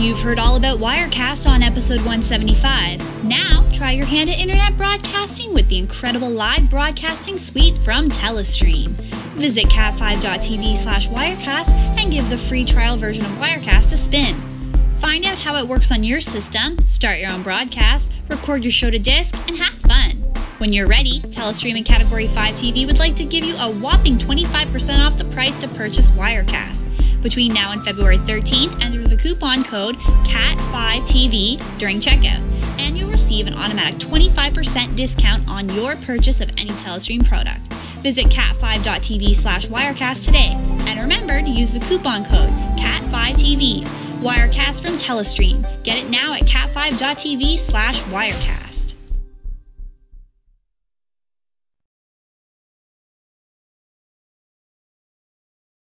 You've heard all about Wirecast on episode 175. Now, try your hand at internet broadcasting with the incredible live broadcasting suite from Telestream. Visit cat5.tv slash Wirecast and give the free trial version of Wirecast a spin. Find out how it works on your system, start your own broadcast, record your show to disc, and have fun. When you're ready, Telestream and Category 5 TV would like to give you a whopping 25% off the price to purchase Wirecast. Between now and February 13th, enter the coupon code CAT5TV during checkout, and you'll receive an automatic 25% discount on your purchase of any Telestream product. Visit cat5.tv slash Wirecast today, and remember to use the coupon code CAT5TV. Wirecast from Telestream. Get it now at cat5.tv slash Wirecast.